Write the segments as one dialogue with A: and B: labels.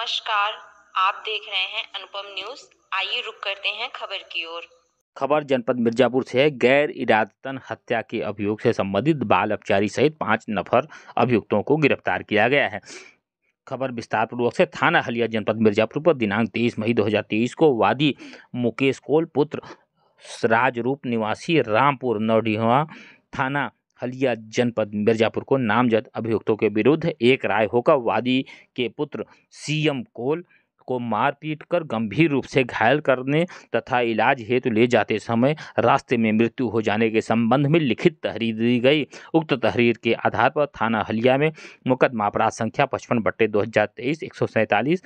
A: नमस्कार, आप देख रहे हैं अनुपम न्यूज़। आइए रुक करते हैं खबर की ओर।
B: खबर, जनपद मिर्जापुर से गैर इरादतन हत्या के अभियोग से संबंधित बाल अपचारी सहित पाँच नफर अभियुक्तों को गिरफ़्तार किया गया है। खबर विस्तार पूर्वक से, थाना हलिया, जनपद मिर्जापुर पर दिनांक 23 मई 2023 को वादी मुकेश कोल, पुत्र राजरूप निवासी रामपुर, नौडिहा थाना हलिया जनपद मिर्जापुर को नामजद अभियुक्तों के विरुद्ध एक राय होकर वादी के पुत्र सीएम कोल को मारपीट कर गंभीर रूप से घायल करने तथा इलाज हेतु ले जाते समय रास्ते में मृत्यु हो जाने के संबंध में लिखित तहरीर दी गई। उक्त तहरीर के आधार पर थाना हलिया में मुकदमा अपराध संख्या पचपन बट्टे दो हज़ार तेईस, एक सौ सैंतालीस,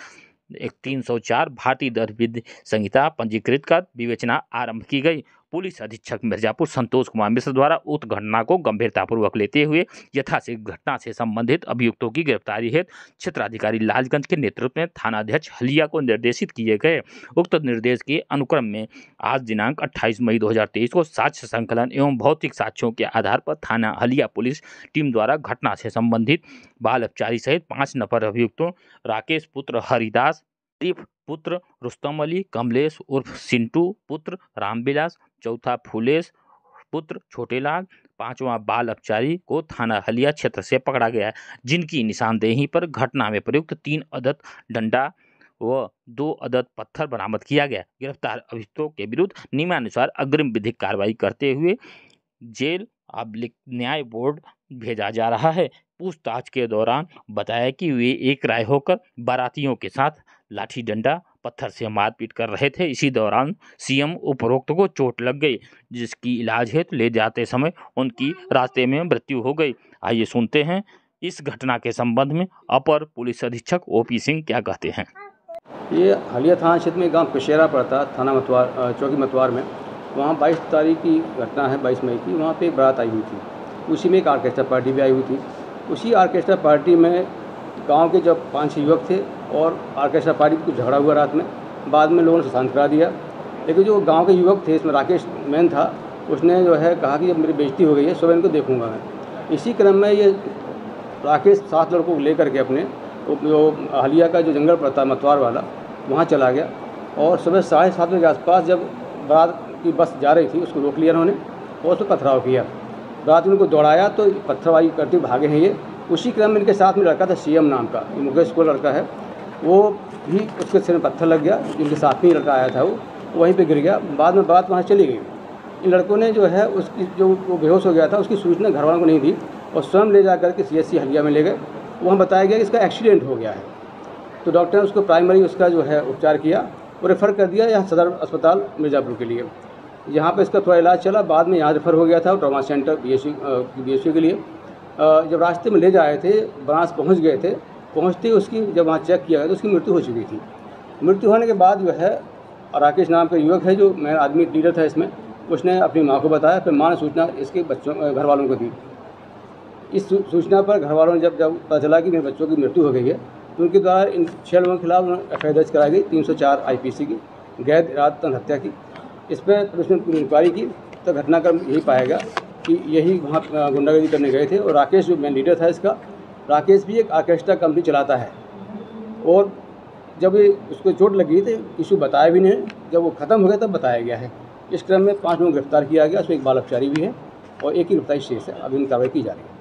B: एक तीन सौ चार भारतीय विधि संहिता पंजीकृत कर विवेचना आरंभ की गई। पुलिस अधीक्षक मिर्जापुर संतोष कुमार मिश्र द्वारा उक्त घटना को गंभीरतापूर्वक लेते हुए यथाशीघ्र घटना से संबंधित अभियुक्तों की गिरफ्तारी हेतु क्षेत्राधिकारी लालगंज के नेतृत्व में थानाध्यक्ष हलिया को निर्देशित किए गए। उक्त निर्देश के अनुक्रम में आज दिनांक 28 मई 2023 को साक्ष्य संकलन एवं भौतिक साक्ष्यों के आधार पर थाना हलिया पुलिस टीम द्वारा घटना से संबंधित बाल अपचारी सहित पाँच नफर अभियुक्तों राकेश पुत्र हरिदास आरिफ पुत्र रुस्तम अली, कमलेश उर्फ़ सिंटू पुत्र रामविलास, चौथा फूलेश पुत्र छोटेलाल, पांचवा बाल अपचारी को थाना हलिया क्षेत्र से पकड़ा गया है, जिनकी निशानदेही पर घटना में प्रयुक्त तीन अदद डंडा व दो अदद पत्थर बरामद किया गया। गिरफ़्तार अभियुक्तों के विरुद्ध नियमानुसार अग्रिम विधिक कार्रवाई करते हुए जेल अब्लिक न्याय बोर्ड भेजा जा रहा है। पूछताछ के दौरान बताया कि वे एक राय होकर बारातियों के साथ लाठी डंडा, पत्थर से मारपीट कर रहे थे। इसी दौरान सीएम उपरोक्त को चोट लग गई, जिसकी इलाज हेतु ले जाते समय उनकी रास्ते में मृत्यु हो गई। आइए सुनते हैं इस घटना के संबंध में अपर पुलिस अधीक्षक ओपी सिंह क्या कहते हैं।
C: ये हलिया थाना क्षेत्र में गाँव कशेरा पड़ता थाना मतवार चौकी मतवार में। वहाँ 22 तारीख की घटना है 22 मई की। वहाँ पे एक बारात आई हुई थी। उसी में एक आर्केस्ट्रा पार्टी भी आई हुई थी। उसी आर्केस्ट्रा पार्टी में गाँव के जब पाँच युवक थे और आर्केस्ट्रा पार्टी कुछ झगड़ा हुआ रात में, बाद में लोगों ने शांत करा दिया। लेकिन जो गाँव के युवक थे, इसमें राकेश मैन था, उसने जो है कहा कि जब मेरी बेजती हो गई है सुबह इनको देखूँगा मैं। इसी क्रम में ये राकेश सात लड़कों को लेकर के अपने जो हलिया का जो जंगल पड़ता है मतवार वाला, वहाँ चला गया। और सुबह साढ़े सात बजे के आसपास जब बारात की बस जा रही थी, उसको रोक लिया उन्होंने और उसको पथराव किया। रात में उनको दौड़ाया तो पत्थरबाजी करते भागे हैं ये। उसी क्रम में इनके साथ में लड़का था सीएम नाम का मुकेश को लड़का है। वो भी उसके सिर में पत्थर लग गया जिनके साथ में लड़का आया था वो। वहीं पे गिर गया। बाद में बात वहाँ चली गई। इन लड़कों ने जो है उसकी, जो वो बेहोश हो गया था, उसकी सूचना घर वालों को नहीं दी और स्वयं ले जा करके सी एस हलिया में ले गए। वहाँ बताया गया कि इसका एक्सीडेंट हो गया है। तो डॉक्टर ने उसको प्राइमरी उसका जो है उपचार किया और रेफ़र कर दिया यहाँ सदर अस्पताल मिर्ज़ापुर के लिए। यहाँ पे इसका थोड़ा इलाज चला, बाद में यहाँ रेफ़र हो गया था ट्रामा सेंटर बी एस के लिए। जब रास्ते में ले जा रहे थे बनास पहुँच गए थे, पहुँचते उसकी जब वहाँ चेक किया गया तो उसकी मृत्यु हो चुकी थी। मृत्यु होने के बाद जो है राकेश नाम का युवक है जो मैं आदमी लीडर था इसमें, उसने अपनी माँ को बताया फिर माँ ने सूचना इसके बच्चों घर वालों को दी। इस सूचना पर घर वालों ने जब जब पता चला कि मेरे बच्चों की मृत्यु हो गई है तो उनके द्वारा इन छः लोगों के खिलाफ एफ़ आई दर्ज कराई गई, तीन सौ चार आई पी सी की गैर इरादतन हत्या की। इस पर पुलिस ने इंक्वायरी की तो घटनाक्रम यही पाएगा कि यही वहाँ गुंडागर्दी करने गए थे। और राकेश जो मेन लीडर था इसका, राकेश भी एक आर्केस्ट्रा कंपनी चलाता है। और जब उसको चोट लगी थी इशू बताया भी नहीं। जब वो ख़त्म हो गया, तब बताया गया है। इस क्रम में पाँच लोगों को गिरफ़्तार किया गया, उसमें एक बाल भी है और एक ही गिरफ्तारी शेष है। अभी उनकी कार्रवाई की जा रही है।